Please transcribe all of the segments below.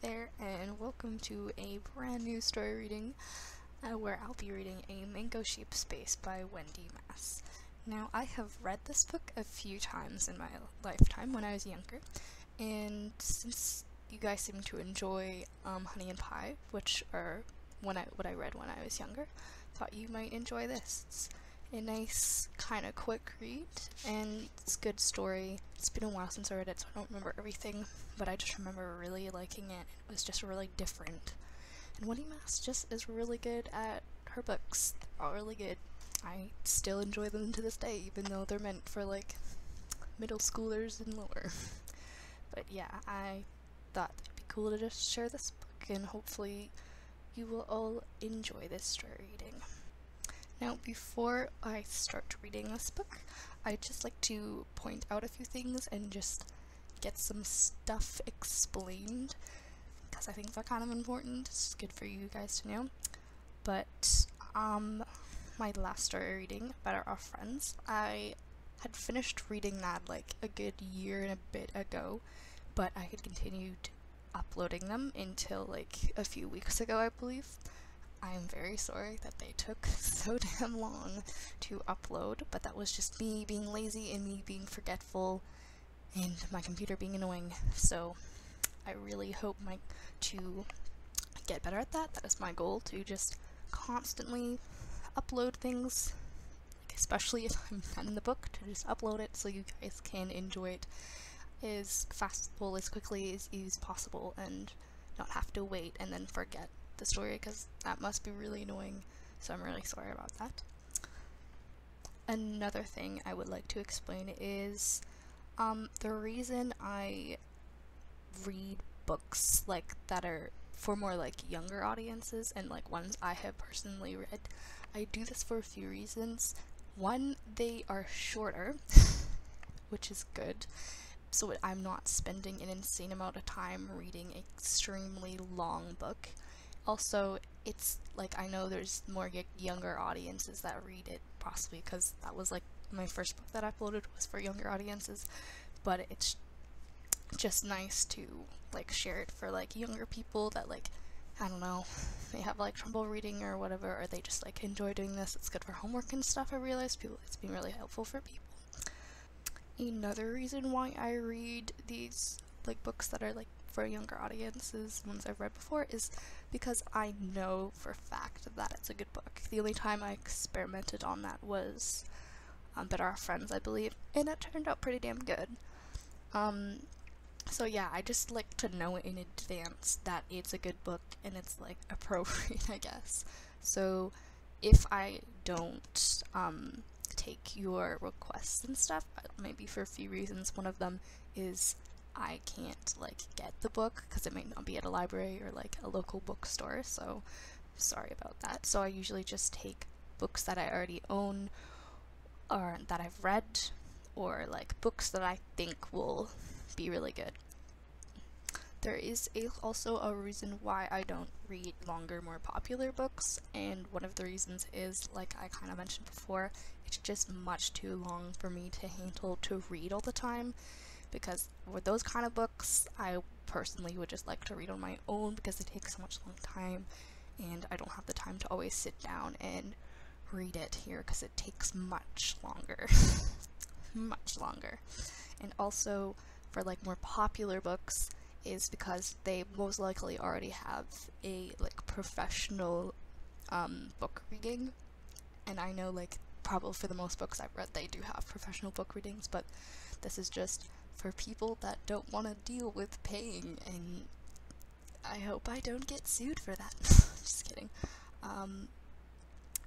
Hey there, and welcome to a brand new story reading uh, where I'll be reading A Mango Shaped Space by Wendy Mass. Now, I have read this book a few times in my lifetime when I was younger, and since you guys seem to enjoy um, Honey and Pie, which are when I what I read when I was younger, thought you might enjoy this. It's a nice, kind of quick read, and it's good story. It's been a while since I read it, so I don't remember everything, but I just remember really liking it. It was just really different. And Wendy Mass just is really good at her books. They're all really good. I still enjoy them to this day, even though they're meant for like middle schoolers and lower. but yeah, I thought it'd be cool to just share this book, and hopefully you will all enjoy this story reading. Now, before I start reading this book, I'd just like to point out a few things and just get some stuff explained because I think they're kind of important. It's good for you guys to know. But, um, my last story reading, Better Off Friends, I had finished reading that like a good year and a bit ago, but I had continued uploading them until like a few weeks ago, I believe. I am very sorry that they took so damn long to upload, but that was just me being lazy and me being forgetful and my computer being annoying. So I really hope my to get better at that. That is my goal to just constantly upload things, especially if I'm not in the book, to just upload it so you guys can enjoy it as fast, well, as quickly as is possible and not have to wait and then forget the story because that must be really annoying. So I'm really sorry about that. Another thing I would like to explain is um, the reason I read books like that are for more like younger audiences and like ones I have personally read. I do this for a few reasons. One, they are shorter, which is good. So I'm not spending an insane amount of time reading extremely long book also it's like I know there's more younger audiences that read it possibly because that was like my first book that I uploaded was for younger audiences but it's just nice to like share it for like younger people that like I don't know they have like trouble reading or whatever or they just like enjoy doing this it's good for homework and stuff I realize people it's been really helpful for people. Another reason why I read these like books that are like for younger audiences, ones I've read before, is because I know for a fact that it's a good book. The only time I experimented on that was um, Better Friends, I believe, and it turned out pretty damn good. Um, so yeah, I just like to know in advance that it's a good book and it's like appropriate, I guess. So if I don't um, take your requests and stuff, uh, maybe for a few reasons, one of them is I can't like get the book because it might not be at a library or like a local bookstore so sorry about that. So I usually just take books that I already own or that I've read or like books that I think will be really good. There is a, also a reason why I don't read longer, more popular books, and one of the reasons is, like I kind of mentioned before, it's just much too long for me to handle to read all the time because with those kind of books, I personally would just like to read on my own because it takes so much long time and I don't have the time to always sit down and read it here because it takes much longer. much longer. And also for like more popular books is because they most likely already have a like professional um, book reading and I know like probably for the most books I've read they do have professional book readings but this is just for people that don't want to deal with paying, and I hope I don't get sued for that. just kidding. Um,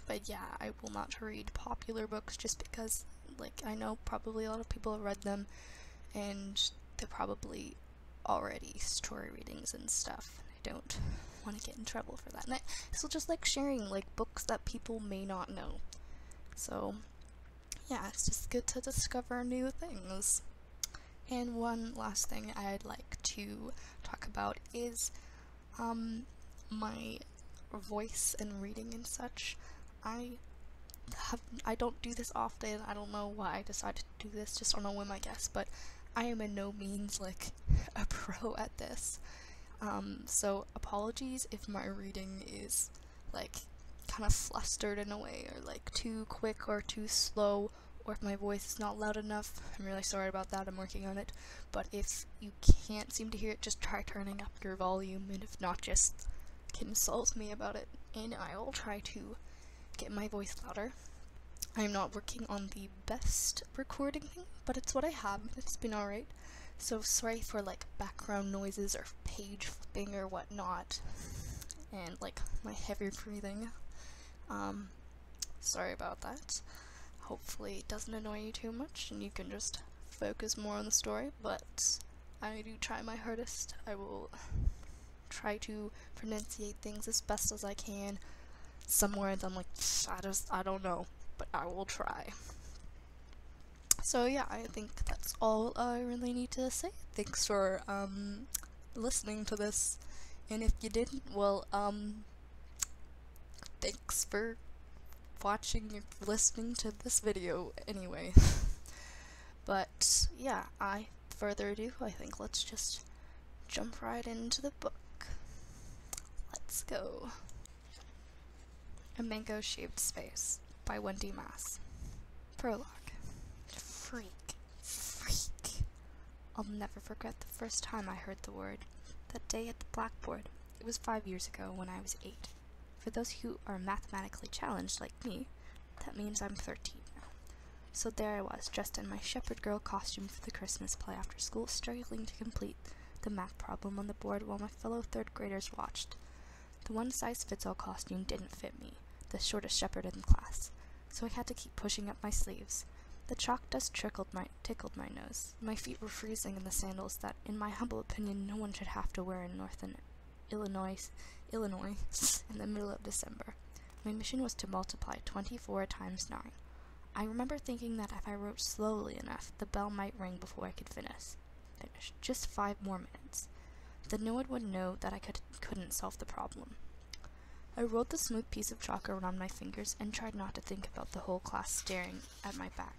but yeah, I will not read popular books just because, like, I know probably a lot of people have read them, and they're probably already story readings and stuff. I don't want to get in trouble for that. And I still just like sharing, like, books that people may not know. So, yeah, it's just good to discover new things. And one last thing I'd like to talk about is um, my voice and reading and such. I have I don't do this often. I don't know why I decided to do this just on a whim, I guess. But I am in no means like a pro at this. Um, so apologies if my reading is like kind of flustered in a way, or like too quick or too slow, or if my voice is not loud enough. I'm really sorry about that. I'm working on it. But if you can't seem to hear it, just try turning up your volume, and if not, just consult me about it, and I will try to get my voice louder. I'm not working on the best recording thing, but it's what I have, it's been alright. So sorry for like background noises or page flipping or whatnot, and like my heavy breathing. Um, sorry about that. Hopefully it doesn't annoy you too much, and you can just focus more on the story. But I do try my hardest. I will try to pronunciate things as best as I can. Some words I'm like, I just I don't know, but I will try. So yeah, I think that's all I really need to say. Thanks for um, listening to this, and if you didn't, well, um, thanks for watching or listening to this video anyway. but yeah, I further ado, I think let's just jump right into the book. Let's go. A Mango Shaped Space by Wendy Mass. Prologue. Freak. Freak. I'll never forget the first time I heard the word. That day at the blackboard. It was five years ago when I was eight. For those who are mathematically challenged like me, that means I'm 13 now. So there I was, dressed in my shepherd girl costume for the Christmas play after school, struggling to complete the math problem on the board while my fellow third graders watched. The one size fits all costume didn't fit me, the shortest shepherd in the class, so I had to keep pushing up my sleeves. The chalk dust trickled my, tickled my nose. My feet were freezing in the sandals that, in my humble opinion, no one should have to wear in northern Illinois, Illinois in the middle of December. My mission was to multiply 24 times 9. I remember thinking that if I wrote slowly enough, the bell might ring before I could finish. Finish. Just five more minutes. Then no one would know that I could, couldn't solve the problem. I rolled the smooth piece of chalk around my fingers and tried not to think about the whole class staring at my back.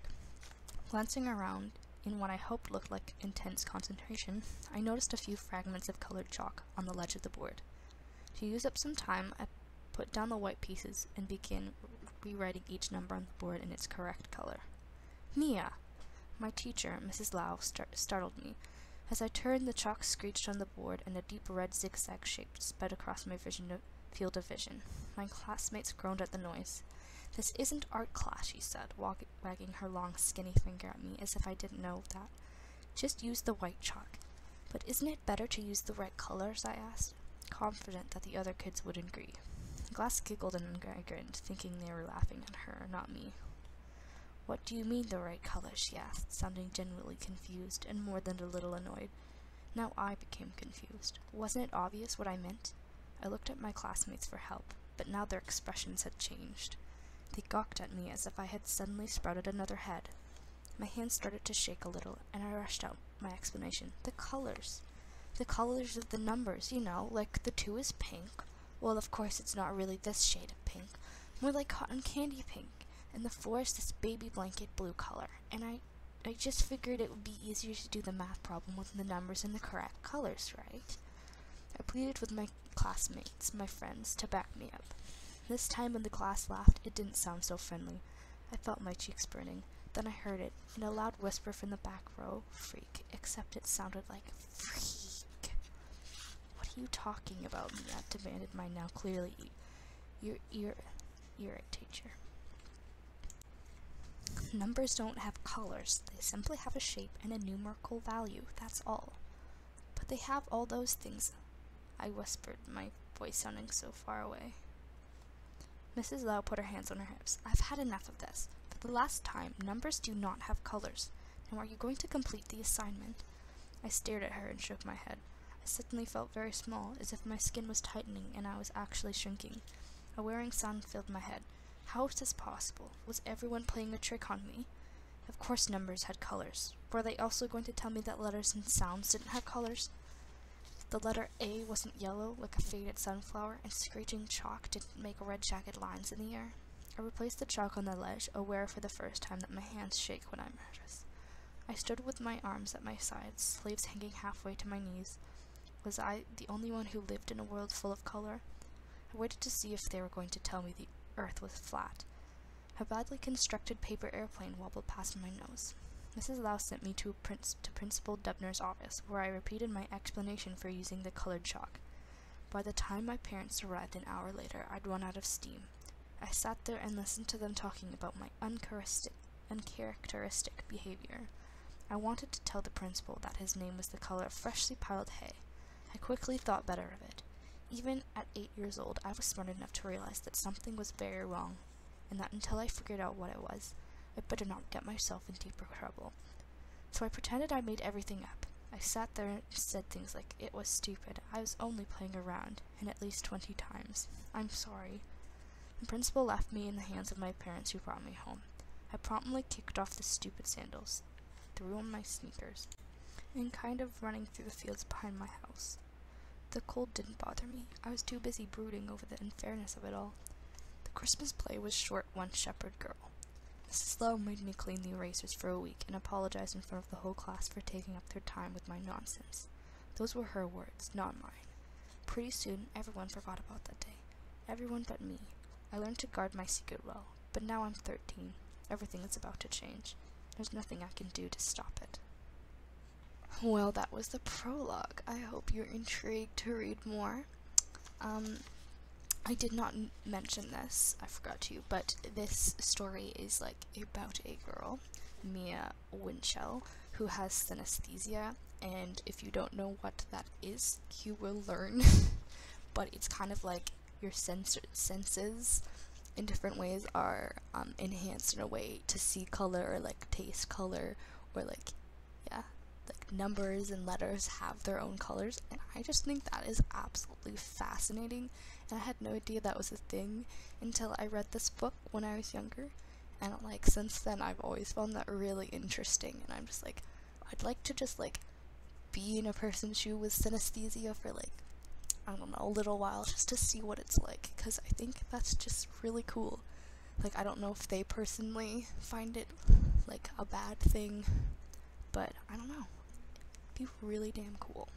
Glancing around in what I hoped looked like intense concentration, I noticed a few fragments of colored chalk on the ledge of the board. To use up some time, I put down the white pieces and began rewriting each number on the board in its correct color. Mia! My teacher, Mrs. Lau, start startled me. As I turned, the chalk screeched on the board and a deep red zigzag shape sped across my vision field of vision. My classmates groaned at the noise. This isn't art class, she said, wagging her long, skinny finger at me as if I didn't know that. Just use the white chalk. But isn't it better to use the right colors? I asked, confident that the other kids would agree. Glass giggled and I grinned, thinking they were laughing at her, not me. What do you mean the right color? she asked, sounding genuinely confused and more than a little annoyed. Now I became confused. Wasn't it obvious what I meant? I looked at my classmates for help, but now their expressions had changed. They gawked at me as if I had suddenly sprouted another head. My hands started to shake a little, and I rushed out my explanation. The colors. The colors of the numbers, you know, like the two is pink. Well, of course, it's not really this shade of pink. More like cotton candy pink. And the four is this baby blanket blue color. And I, I just figured it would be easier to do the math problem with the numbers in the correct colors, right? I pleaded with my classmates, my friends, to back me up. This time when the class laughed, it didn't sound so friendly. I felt my cheeks burning. Then I heard it, in a loud whisper from the back row, freak, except it sounded like freak. What are you talking about, Mia? demanded my now clearly your ear irate teacher. Numbers don't have colors. They simply have a shape and a numerical value. That's all. But they have all those things. I whispered, my voice sounding so far away. Mrs. Lau put her hands on her hips. I've had enough of this. For the last time, numbers do not have colors. Now are you going to complete the assignment? I stared at her and shook my head. I suddenly felt very small, as if my skin was tightening and I was actually shrinking. A wearing sound filled my head. How was this possible? Was everyone playing a trick on me? Of course numbers had colors. Were they also going to tell me that letters and sounds didn't have colors? The letter A wasn't yellow like a faded sunflower, and screeching chalk didn't make red jagged lines in the air. I replaced the chalk on the ledge, aware for the first time that my hands shake when I'm nervous. I stood with my arms at my sides, sleeves hanging halfway to my knees. Was I the only one who lived in a world full of color? I waited to see if they were going to tell me the earth was flat. A badly constructed paper airplane wobbled past my nose. Mrs. Lau sent me to, to Principal Dubner's office, where I repeated my explanation for using the colored chalk. By the time my parents arrived an hour later, I'd run out of steam. I sat there and listened to them talking about my uncharacteristic behavior. I wanted to tell the principal that his name was the color of freshly piled hay. I quickly thought better of it. Even at eight years old, I was smart enough to realize that something was very wrong, and that until I figured out what it was, I better not get myself in deeper trouble. So I pretended I made everything up. I sat there and said things like, it was stupid, I was only playing around, and at least twenty times. I'm sorry. The principal left me in the hands of my parents who brought me home. I promptly kicked off the stupid sandals, threw on my sneakers, and kind of running through the fields behind my house. The cold didn't bother me. I was too busy brooding over the unfairness of it all. The Christmas play was short one shepherd girl. Mrs. Lowe made me clean the erasers for a week and apologized in front of the whole class for taking up their time with my nonsense. Those were her words, not mine. Pretty soon, everyone forgot about that day. Everyone but me. I learned to guard my secret well, but now I'm 13. Everything is about to change. There's nothing I can do to stop it. Well, that was the prologue. I hope you're intrigued to read more. Um, I did not mention this, I forgot to, but this story is like about a girl, Mia Winchell, who has synesthesia, and if you don't know what that is, you will learn. but it's kind of like your sens- senses in different ways are um, enhanced in a way to see color or like taste color or like yeah like numbers and letters have their own colors and i just think that is absolutely fascinating and i had no idea that was a thing until i read this book when i was younger and like since then i've always found that really interesting and i'm just like i'd like to just like be in a person's shoe with synesthesia for like I don't know, a little while just to see what it's like because I think that's just really cool. Like, I don't know if they personally find it like a bad thing, but I don't know. It'd be really damn cool.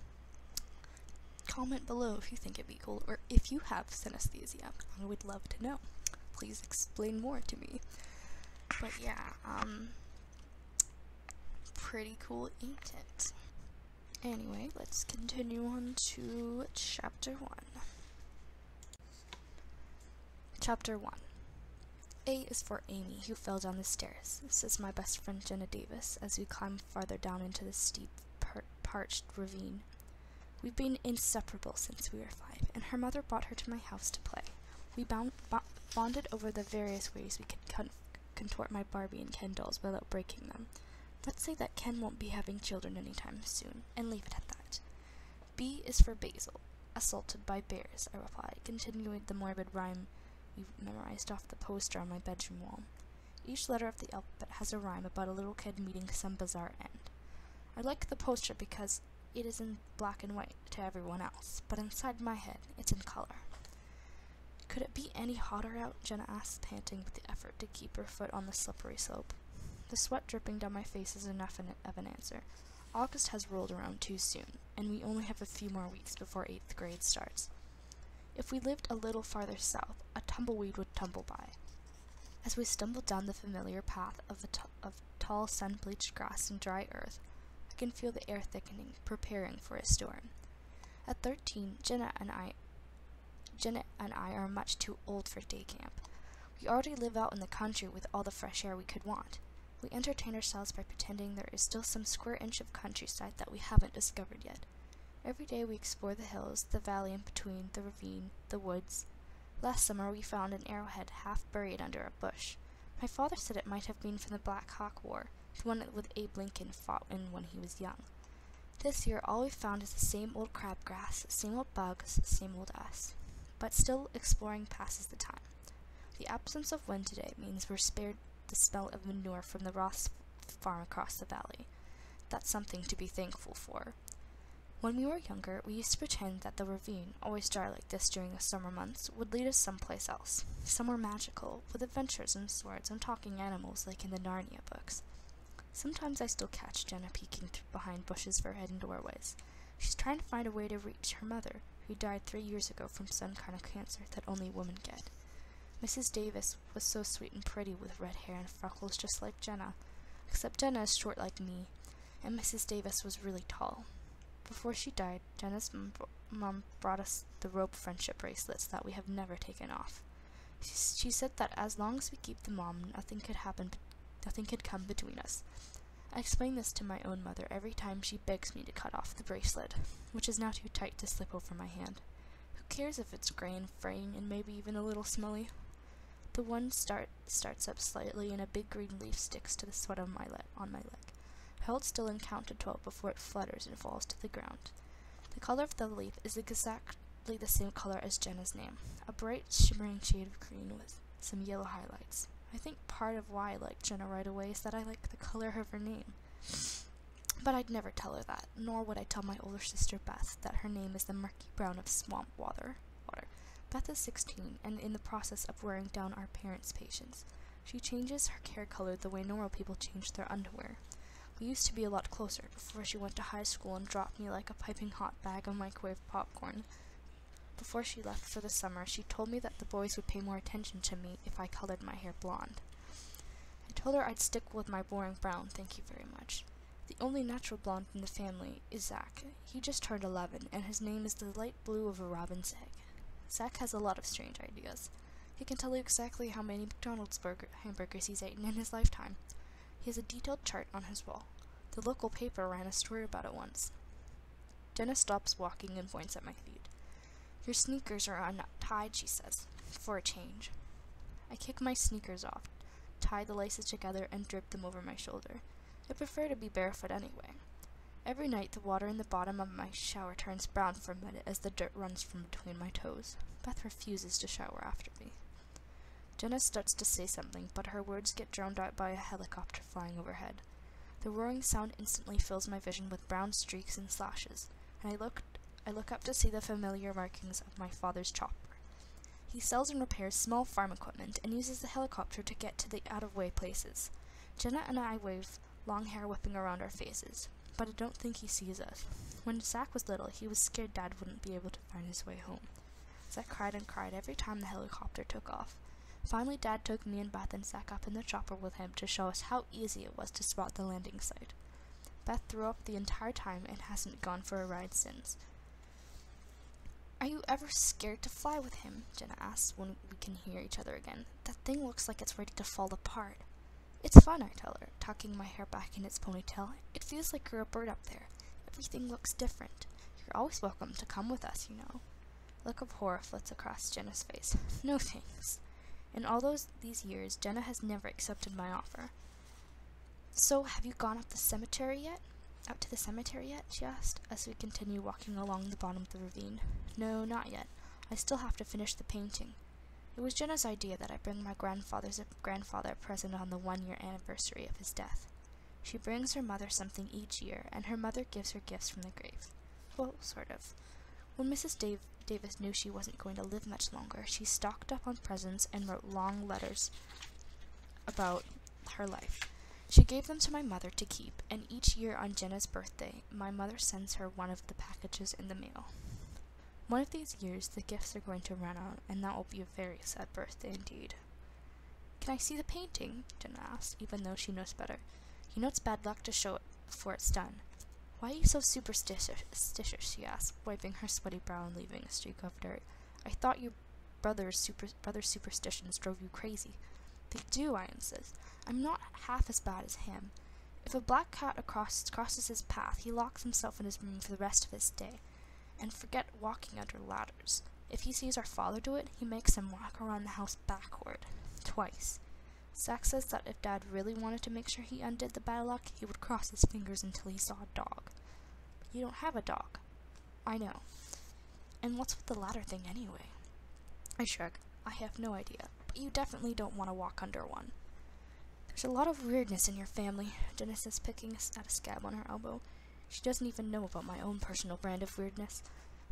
Comment below if you think it'd be cool or if you have synesthesia. I would love to know. Please explain more to me. But yeah, um, pretty cool, ain't it? Anyway, let's continue on to chapter 1. Chapter 1 A is for Amy, who fell down the stairs, says my best friend Jenna Davis as we climb farther down into the steep, par parched ravine. We've been inseparable since we were five, and her mother brought her to my house to play. We bound, bonded over the various ways we could con contort my Barbie and Ken dolls without breaking them. Let's say that Ken won't be having children anytime soon, and leave it at that. B is for Basil. Assaulted by bears, I reply, continuing the morbid rhyme we memorized off the poster on my bedroom wall. Each letter of the alphabet has a rhyme about a little kid meeting some bizarre end. I like the poster because it is in black and white to everyone else, but inside my head, it's in color. Could it be any hotter out? Jenna asked, panting with the effort to keep her foot on the slippery slope. The sweat dripping down my face is enough of an answer. August has rolled around too soon, and we only have a few more weeks before 8th grade starts. If we lived a little farther south, a tumbleweed would tumble by. As we stumbled down the familiar path of, of tall sun-bleached grass and dry earth, can feel the air thickening, preparing for a storm. At 13, Jenna and I Jenna and I are much too old for day camp. We already live out in the country with all the fresh air we could want. We entertain ourselves by pretending there is still some square inch of countryside that we haven't discovered yet. Every day we explore the hills, the valley in between, the ravine, the woods. Last summer we found an arrowhead half buried under a bush. My father said it might have been from the Black Hawk War, the one that Abe Lincoln fought in when he was young. This year all we found is the same old crabgrass, same old bugs, same old us. But still exploring passes the time. The absence of wind today means we're spared the smell of manure from the Ross farm across the valley. That's something to be thankful for. When we were younger, we used to pretend that the ravine, always dry like this during the summer months, would lead us someplace else, somewhere magical, with adventures and swords and talking animals like in the Narnia books. Sometimes I still catch Jenna peeking behind bushes for hidden doorways. She's trying to find a way to reach her mother, who died three years ago from some kind of cancer that only women get. Mrs. Davis was so sweet and pretty with red hair and freckles just like Jenna, except Jenna is short like me, and Mrs. Davis was really tall. Before she died, Jenna's mom brought us the rope friendship bracelets that we have never taken off. She said that as long as we keep them on, nothing could happen, nothing could come between us. I explain this to my own mother every time she begs me to cut off the bracelet, which is now too tight to slip over my hand. Who cares if it's gray and fraying and maybe even a little smelly? The one start starts up slightly and a big green leaf sticks to the sweat of my on my leg. I hold still and count to twelve before it flutters and falls to the ground. The color of the leaf is exactly the same color as Jenna's name, a bright shimmering shade of green with some yellow highlights. I think part of why I like Jenna right away is that I like the color of her name. But I'd never tell her that, nor would I tell my older sister Beth that her name is the murky brown of swamp water. water. Beth is 16 and in the process of wearing down our parents' patience. She changes her hair color the way normal people change their underwear. We used to be a lot closer before she went to high school and dropped me like a piping hot bag of microwave popcorn. Before she left for the summer, she told me that the boys would pay more attention to me if I colored my hair blonde. I told her I'd stick with my boring brown, thank you very much. The only natural blonde in the family is Zach. He just turned 11, and his name is the light blue of a robin's egg. Zach has a lot of strange ideas. He can tell you exactly how many McDonald's burger, hamburgers he's eaten in his lifetime. He has a detailed chart on his wall. The local paper ran a story about it once. Jenna stops walking and points at my feet. Your sneakers are untied, she says, for a change. I kick my sneakers off, tie the laces together, and drip them over my shoulder. I prefer to be barefoot anyway. Every night the water in the bottom of my shower turns brown for a minute as the dirt runs from between my toes. Beth refuses to shower after me. Jenna starts to say something, but her words get drowned out by a helicopter flying overhead. The roaring sound instantly fills my vision with brown streaks and slashes, and I look I look up to see the familiar markings of my father's chopper. He sells and repairs small farm equipment and uses the helicopter to get to the out-of-way places. Jenna and I wave, long hair whipping around our faces but I don't think he sees us. When Zach was little, he was scared Dad wouldn't be able to find his way home. Zach cried and cried every time the helicopter took off. Finally, Dad took me and Beth and Zach up in the chopper with him to show us how easy it was to spot the landing site. Beth threw up the entire time and hasn't gone for a ride since. Are you ever scared to fly with him? Jenna asks when we can hear each other again. That thing looks like it's ready to fall apart. It's fun, I tell her, tucking my hair back in its ponytail. It feels like you're a bird up there. Everything looks different. You're always welcome to come with us, you know. A look of horror flits across Jenna's face. No thanks. In all those these years, Jenna has never accepted my offer. So, have you gone up the cemetery yet? Up to the cemetery yet? she asked, as we continue walking along the bottom of the ravine. No, not yet. I still have to finish the painting. It was Jenna's idea that I bring my grandfather's grandfather a present on the one-year anniversary of his death. She brings her mother something each year, and her mother gives her gifts from the grave. Well, sort of. When Mrs. Dave Davis knew she wasn't going to live much longer, she stocked up on presents and wrote long letters about her life. She gave them to my mother to keep, and each year on Jenna's birthday, my mother sends her one of the packages in the mail. One of these years, the gifts are going to run out, and that will be a very sad birthday indeed. Can I see the painting? Jenna asks, even though she knows better. You know it's bad luck to show it before it's done. Why are you so superstitious? she asks, wiping her sweaty brow and leaving a streak of dirt. I thought your brother's, super, brother's superstitions drove you crazy. They do, I insist. I'm not half as bad as him. If a black cat across, crosses his path, he locks himself in his room for the rest of his day and forget walking under ladders. If he sees our father do it, he makes him walk around the house backward. Twice. Zach says that if Dad really wanted to make sure he undid the bad luck, he would cross his fingers until he saw a dog. But you don't have a dog. I know. And what's with the ladder thing anyway? I shrug. I have no idea. But you definitely don't want to walk under one. There's a lot of weirdness in your family, Jenna says, picking at a scab on her elbow. She doesn't even know about my own personal brand of weirdness.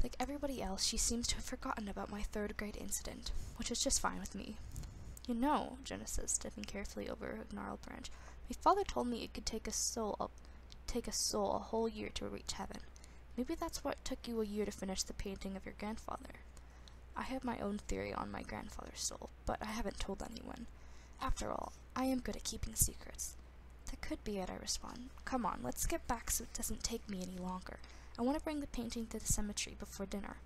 Like everybody else, she seems to have forgotten about my third grade incident, which is just fine with me. You know, Jenna says, stepping carefully over a gnarled branch, my father told me it could take a soul up, take a soul a whole year to reach heaven. Maybe that's what took you a year to finish the painting of your grandfather. I have my own theory on my grandfather's soul, but I haven't told anyone. After all, I am good at keeping secrets. That could be it, I respond. Come on, let's get back so it doesn't take me any longer. I want to bring the painting to the cemetery before dinner.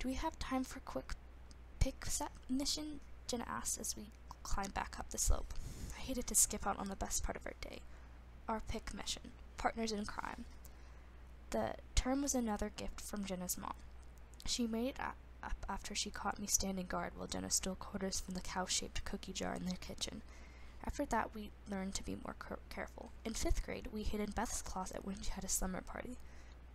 Do we have time for a quick pick set mission? Jenna asks as we climb back up the slope. I hated to skip out on the best part of our day. Our pick mission. Partners in crime. The term was another gift from Jenna's mom. She made it up after she caught me standing guard while Jenna stole quarters from the cow-shaped cookie jar in their kitchen. After that, we learned to be more careful. In fifth grade, we hid in Beth's closet when she had a slumber party.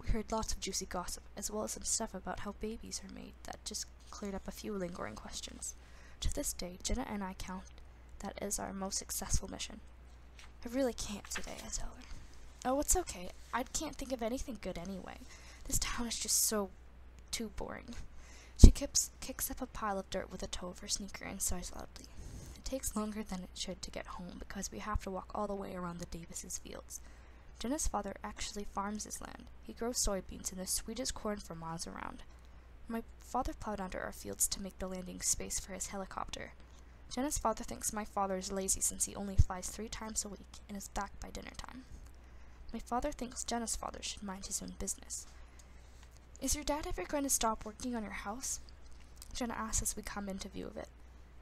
We heard lots of juicy gossip, as well as some stuff about how babies are made that just cleared up a few lingering questions. To this day, Jenna and I count that as our most successful mission. I really can't today, I tell her. Oh, it's okay. I can't think of anything good anyway. This town is just so too boring. She kicks, kicks up a pile of dirt with the toe of her sneaker and sighs loudly. It takes longer than it should to get home because we have to walk all the way around the Davises' fields. Jenna's father actually farms his land. He grows soybeans and the sweetest corn for miles around. My father plowed under our fields to make the landing space for his helicopter. Jenna's father thinks my father is lazy since he only flies three times a week and is back by dinner time. My father thinks Jenna's father should mind his own business. Is your dad ever going to stop working on your house? Jenna asks as we come into view of it.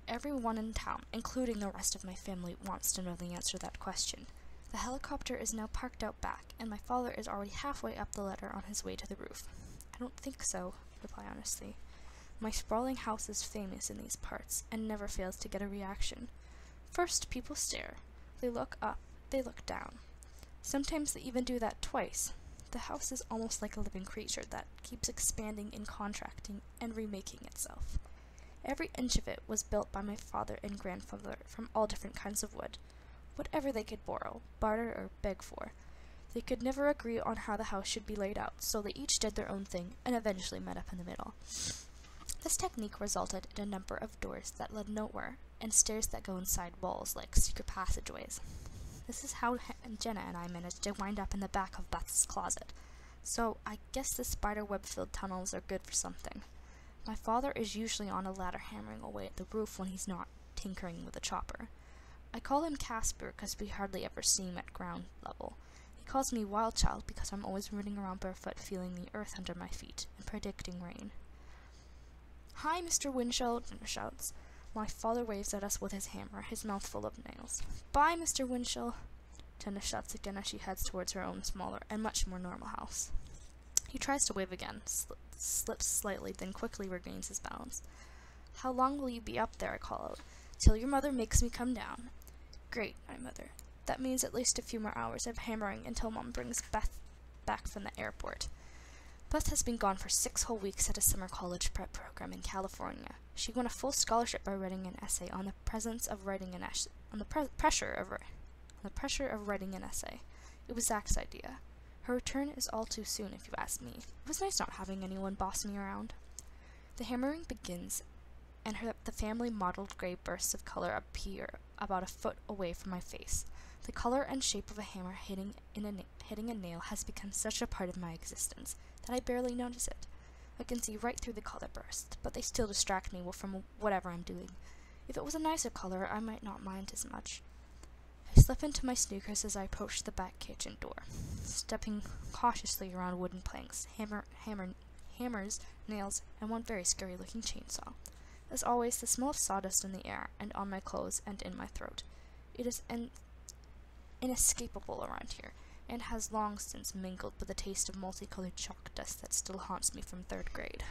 Everyone in town, including the rest of my family, wants to know the answer to that question. The helicopter is now parked out back, and my father is already halfway up the ladder on his way to the roof. I don't think so, reply honestly. My sprawling house is famous in these parts, and never fails to get a reaction. First, people stare. They look up, they look down. Sometimes they even do that twice, the house is almost like a living creature that keeps expanding and contracting and remaking itself. Every inch of it was built by my father and grandfather from all different kinds of wood, whatever they could borrow, barter, or beg for. They could never agree on how the house should be laid out, so they each did their own thing and eventually met up in the middle. This technique resulted in a number of doors that led nowhere and stairs that go inside walls like secret passageways. This is how Jenna and I managed to wind up in the back of Beth's closet. So I guess the spider web filled tunnels are good for something. My father is usually on a ladder hammering away at the roof when he's not tinkering with a chopper. I call him Casper because we hardly ever see him at ground level. He calls me Wild Child because I'm always running around barefoot feeling the earth under my feet and predicting rain. Hi, Mr. Winchell, Jenna shouts. My father waves at us with his hammer, his mouth full of nails. Bye, Mr. Winchell. Jenna shuts again as she heads towards her own smaller and much more normal house. He tries to wave again, sl slips slightly, then quickly regains his balance. How long will you be up there? I call out. Till your mother makes me come down. Great, my mother. That means at least a few more hours of hammering until Mom brings Beth back from the airport. Beth has been gone for six whole weeks at a summer college prep program in California. She won a full scholarship by writing an essay on the presence of writing an essay, on the pre pressure of on the pressure of writing an essay. It was Zach's idea. Her return is all too soon, if you ask me. It was nice not having anyone boss me around. The hammering begins, and her, the family mottled gray bursts of color appear about a foot away from my face. The color and shape of a hammer hitting, in a hitting a nail has become such a part of my existence that I barely notice it. I can see right through the color burst, but they still distract me from whatever I'm doing. If it was a nicer color, I might not mind as much. I slip into my sneakers as I approach the back kitchen door, stepping cautiously around wooden planks, hammer, hammer, hammers, nails, and one very scary-looking chainsaw. As always, the smell of sawdust in the air, and on my clothes, and in my throat. It is in inescapable around here, and has long since mingled with the taste of multicolored chalk dust that still haunts me from third grade.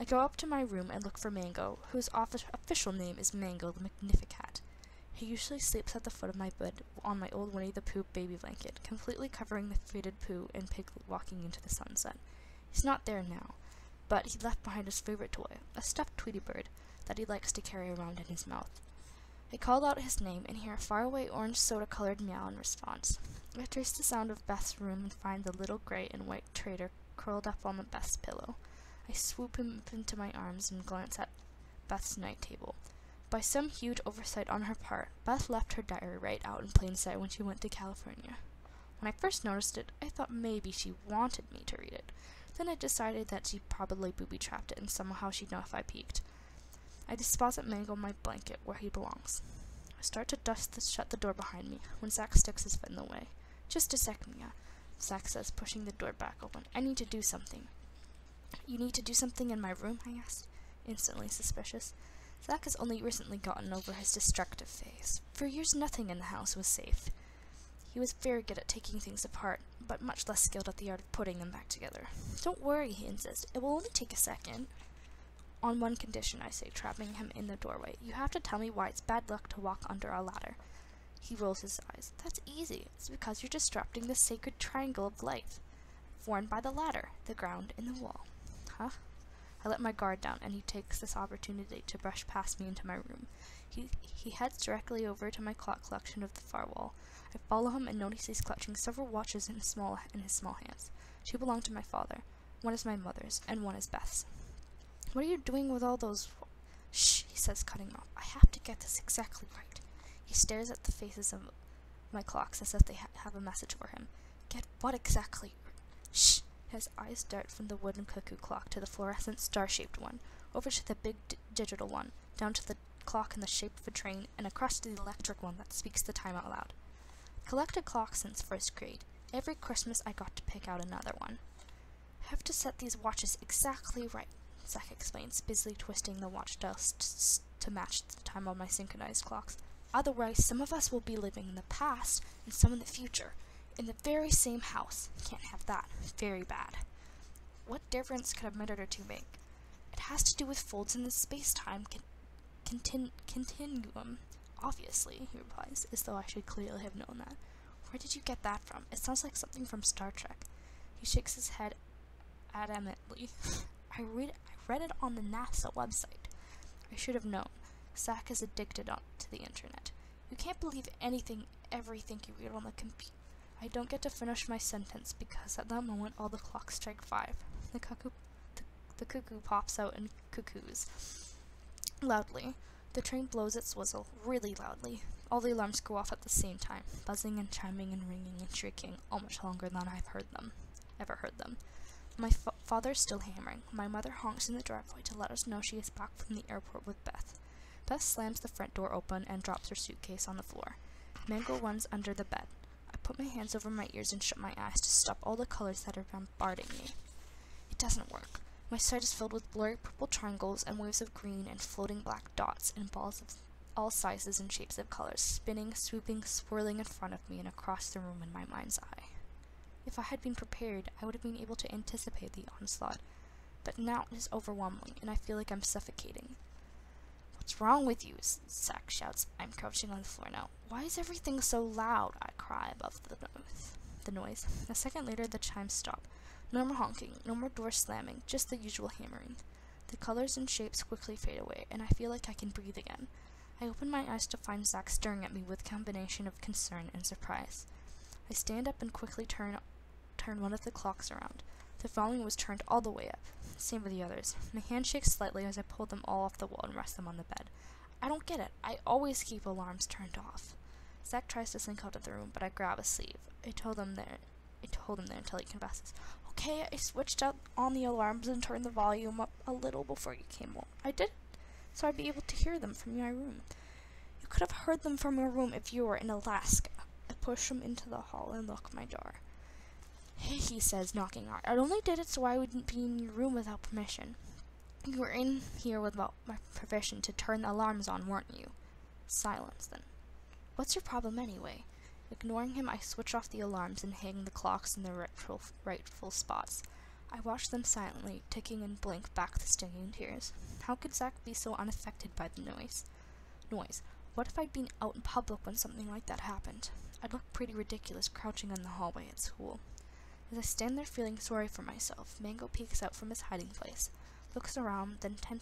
I go up to my room and look for Mango, whose official name is Mango the Magnificat. He usually sleeps at the foot of my bed on my old Winnie the Pooh baby blanket, completely covering the faded Pooh and Piglet walking into the sunset. He's not there now, but he left behind his favorite toy, a stuffed Tweety bird that he likes to carry around in his mouth. I called out his name and hear a faraway orange soda-colored meow in response. I trace the sound of Beth's room and find the little gray and white traitor curled up on the Beth's pillow. I swoop him up into my arms and glance at Beth's night table. By some huge oversight on her part, Beth left her diary right out in plain sight when she went to California. When I first noticed it, I thought maybe she wanted me to read it. Then I decided that she probably booby trapped it and somehow she'd know if I peeked. I deposit Mango on my blanket where he belongs. I start to dust the, shut the door behind me when Zach sticks his foot in the way. Just a sec, Mia, Zach says, pushing the door back open. I need to do something. You need to do something in my room? I ask, instantly suspicious. Zach has only recently gotten over his destructive phase. For years, nothing in the house was safe. He was very good at taking things apart, but much less skilled at the art of putting them back together. Don't worry, he insists. It will only take a second. On one condition, I say, trapping him in the doorway. You have to tell me why it's bad luck to walk under a ladder. He rolls his eyes. That's easy. It's because you're disrupting the sacred triangle of life, formed by the ladder, the ground, and the wall. Huh? I let my guard down, and he takes this opportunity to brush past me into my room. He, he heads directly over to my clock collection of the far wall. I follow him and notice he's clutching several watches in his small in his small hands. Two belong to my father. One is my mother's, and one is Beth's. What are you doing with all those? Shh, he says, cutting off. I have to get this exactly right. He stares at the faces of my clocks as if they ha have a message for him. Get what exactly? Shh. His eyes dart from the wooden cuckoo clock to the fluorescent star-shaped one, over to the big digital one, down to the clock in the shape of a train, and across to the electric one that speaks the time out loud. Collected clocks since first grade. Every Christmas I got to pick out another one. Have to set these watches exactly right, Zach explains, busily twisting the watch dial to match the time on my synchronized clocks. Otherwise, some of us will be living in the past and some in the future, in the very same house. Can't have that. Very bad. What difference could a minute or two make? It has to do with folds in the space-time con continu continuum. Obviously, he replies, as though I should clearly have known that. Where did you get that from? It sounds like something from Star Trek. He shakes his head adamantly. I read I read it on the NASA website. I should have known. Zach is addicted on, to the internet. You can't believe anything, everything you read on the computer. I don't get to finish my sentence because at that moment all the clocks strike five. The cuckoo, the, the cuckoo pops out and cuckoos loudly. The train blows its whistle really loudly. All the alarms go off at the same time, buzzing and chiming and ringing and shrieking, all much longer than I've heard them, ever heard them. My fa father's still hammering. My mother honks in the driveway to let us know she is back from the airport with Beth. Beth slams the front door open and drops her suitcase on the floor. Mango runs under the bed. I put my hands over my ears and shut my eyes to stop all the colors that are bombarding me. It doesn't work. My sight is filled with blurry purple triangles and waves of green and floating black dots and balls of all sizes and shapes of colors, spinning, swooping, swirling in front of me and across the room in my mind's eye. If I had been prepared, I would have been able to anticipate the onslaught, but now it is overwhelming, and I feel like I'm suffocating. What's wrong with you? Zach shouts. I'm crouching on the floor now. Why is everything so loud? I cry above the noise. The noise. A second later, the chimes stop. No more honking, no more doors slamming, just the usual hammering. The colors and shapes quickly fade away, and I feel like I can breathe again. I open my eyes to find Zach staring at me with a combination of concern and surprise. I stand up and quickly turn turn one of the clocks around. The volume was turned all the way up. Same with the others. My hand shakes slightly as I pull them all off the wall and rest them on the bed. I don't get it. I always keep alarms turned off. Zach tries to slink out of the room, but I grab a sleeve. I told him there. I told him there until he confesses. Okay, I switched out on the alarms and turned the volume up a little before you came home. I did, so I'd be able to hear them from my room. You could have heard them from your room if you were in Alaska. I push him into the hall and lock my door. He says, knocking hard. I only did it so I wouldn't be in your room without permission. You were in here without my permission to turn the alarms on, weren't you? Silence, then. What's your problem anyway? Ignoring him, I switch off the alarms and hang the clocks in their rightful, rightful spots. I watch them silently, ticking and blink back the stinging tears. How could Zach be so unaffected by the noise? Noise. What if I'd been out in public when something like that happened? I'd look pretty ridiculous crouching in the hallway at school. As I stand there feeling sorry for myself, Mango peeks out from his hiding place, looks around, then ten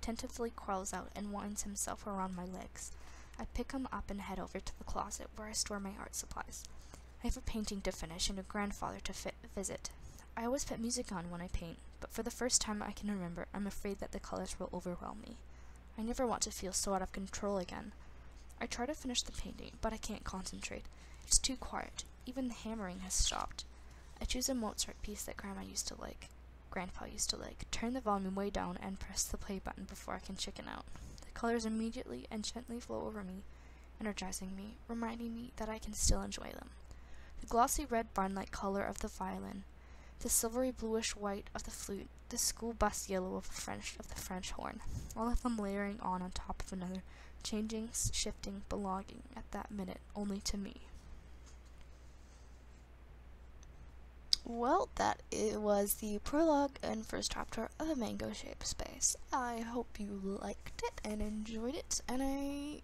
tentatively crawls out and winds himself around my legs. I pick him up and head over to the closet where I store my art supplies. I have a painting to finish and a grandfather to visit. I always put music on when I paint, but for the first time I can remember, I'm afraid that the colors will overwhelm me. I never want to feel so out of control again. I try to finish the painting, but I can't concentrate. It's too quiet. Even the hammering has stopped. I choose a Mozart piece that Grandma used to like, Grandpa used to like, turn the volume way down, and press the play button before I can chicken out. The colors immediately and gently flow over me, energizing me, reminding me that I can still enjoy them. The glossy red barn-like color of the violin, the silvery bluish white of the flute, the school bus yellow of the French of the French horn, all of them layering on on top of another, changing, shifting, belonging at that minute only to me. Well, that it was the prologue and first chapter of Mango Shaped Space. I hope you liked it and enjoyed it, and I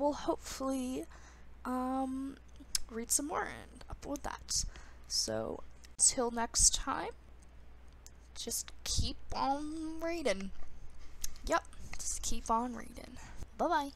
will hopefully um, read some more and upload that. So, till next time, just keep on reading. Yep, just keep on reading. Bye bye.